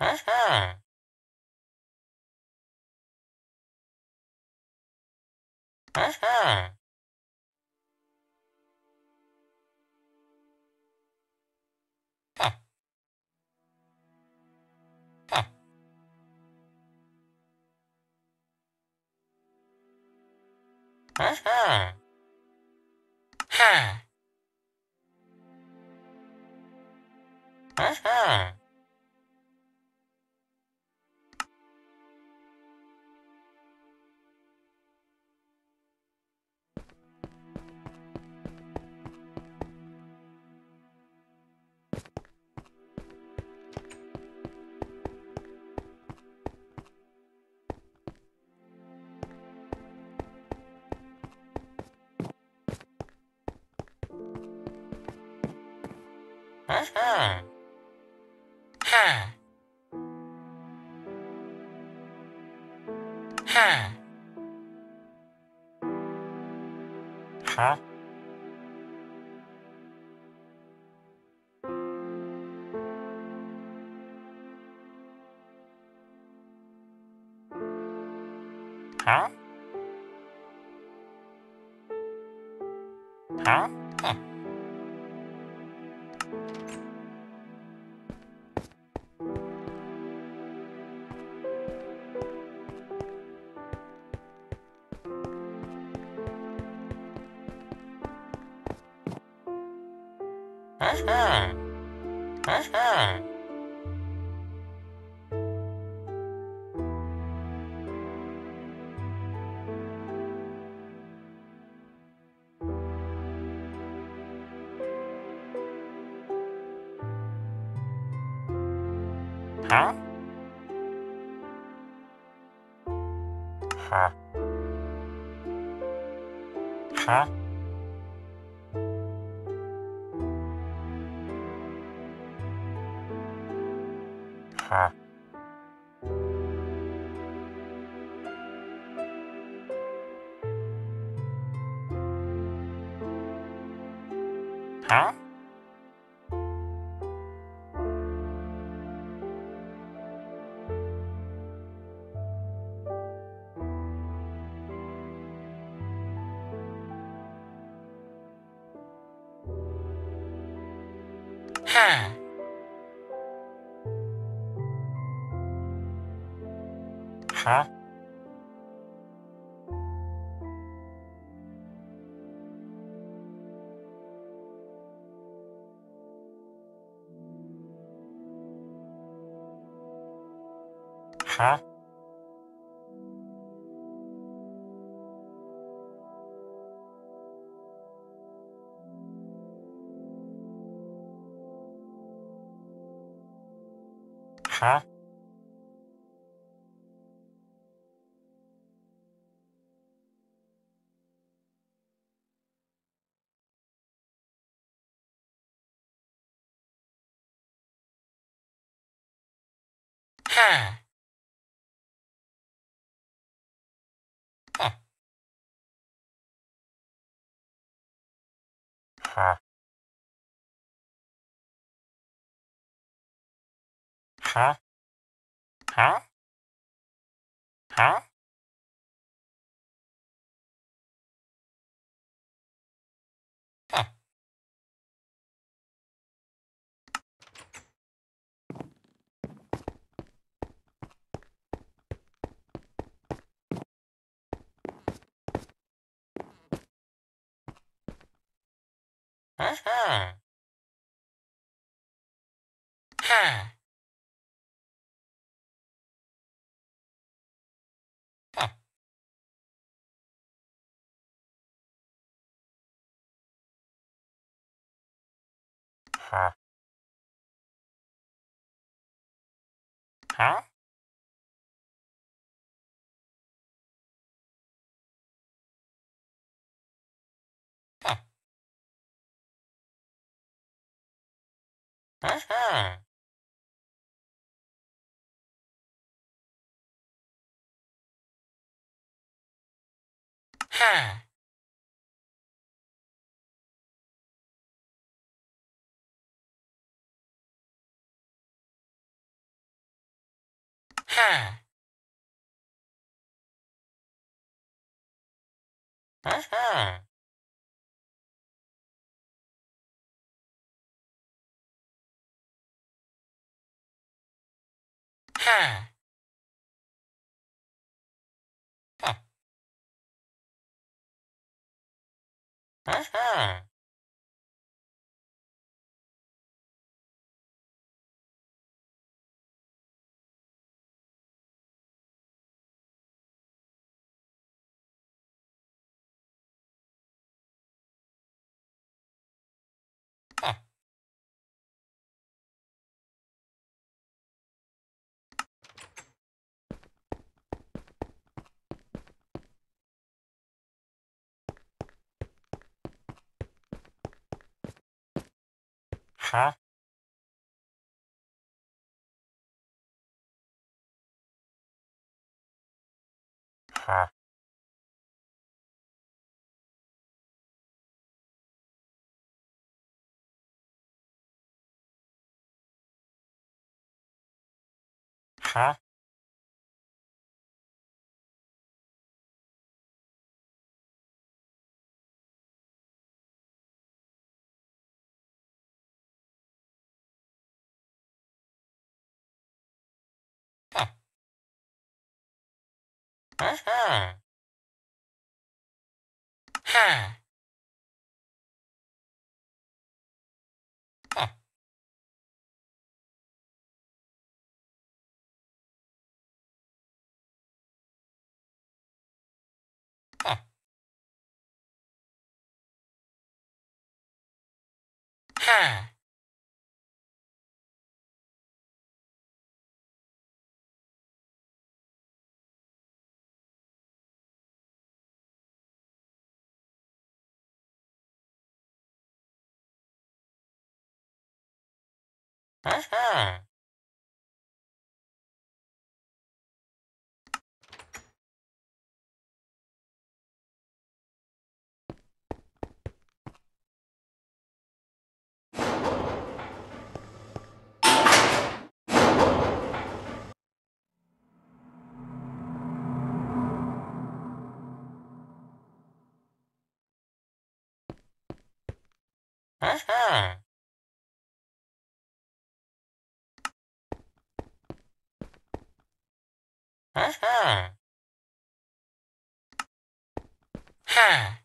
Aha. Aha. Huh. Huh. Aha. Ha. Aha. Ha. Huh? Huh? Aha. Aha. Huh? Huh? Huh? Huh? Huh? Huh? Huh? Huh. Ha. Huh. Huh? Huh? Huh. Aha. Ha. Ha. Uh-huh. Ha. Huh. Uh-huh. Huh. Huh? Huh. Huh? Uh-huh. Huh. Huh. Uh-huh. Uh-huh. Uh-huh. Ha.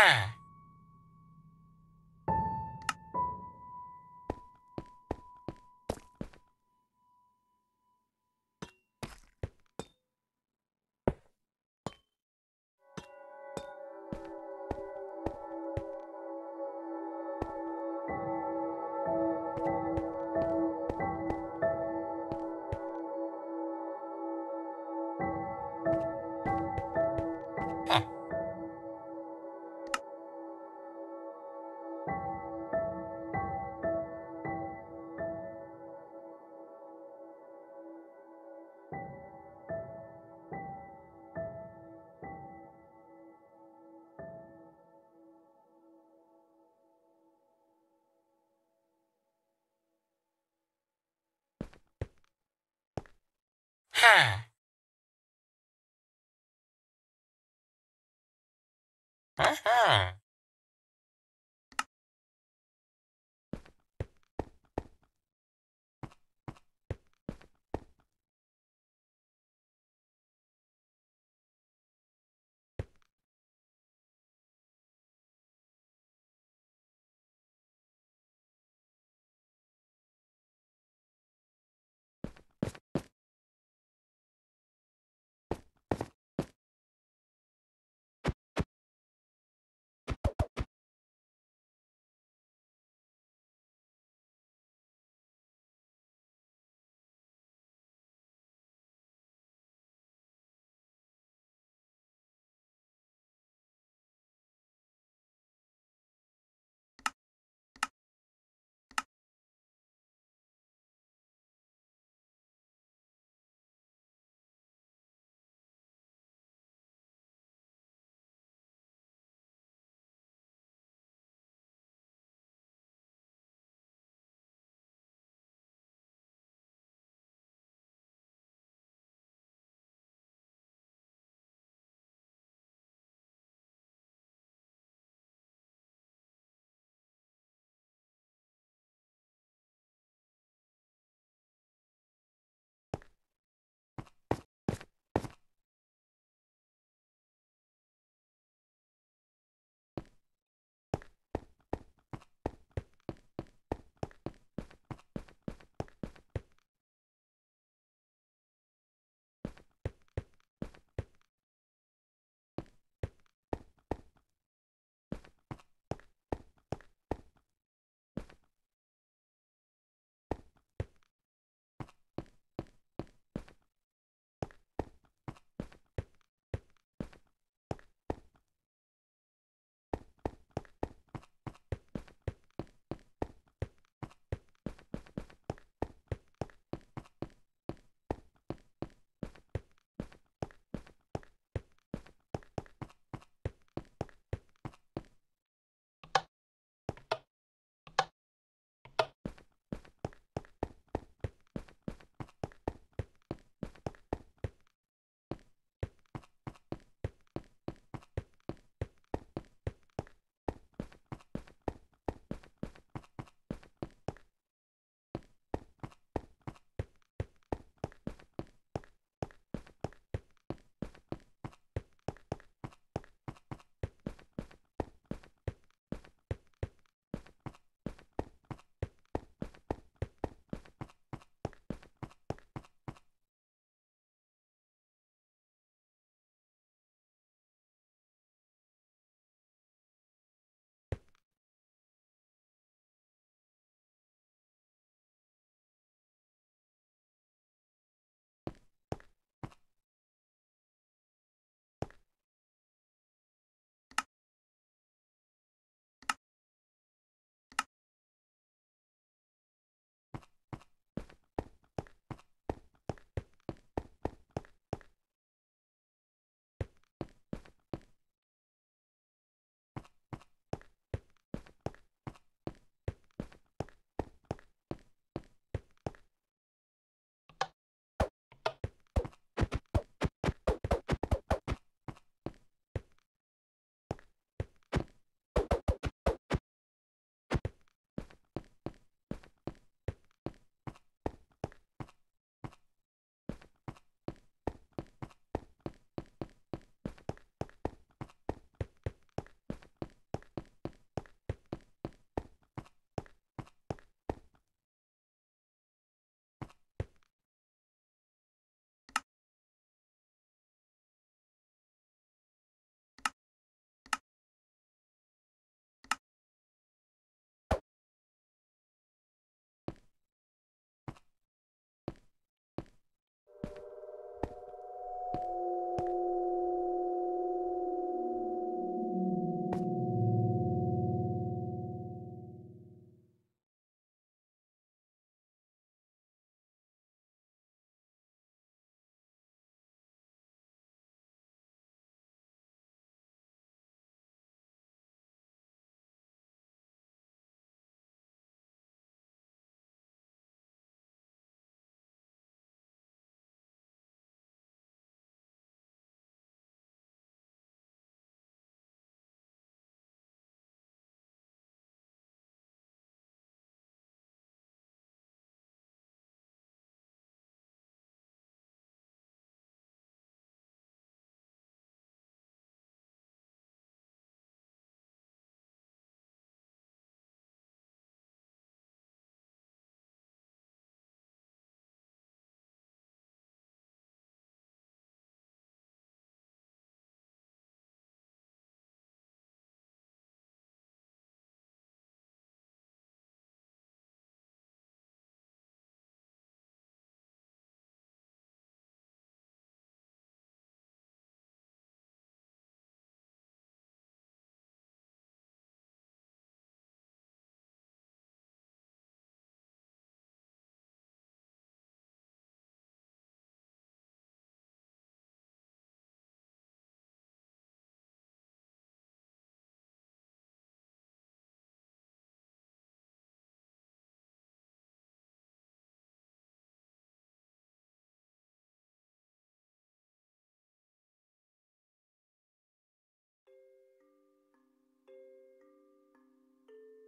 Huh. 哈。嗯哼。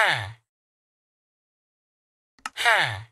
Huh. Uh-huh. Huh. Huh.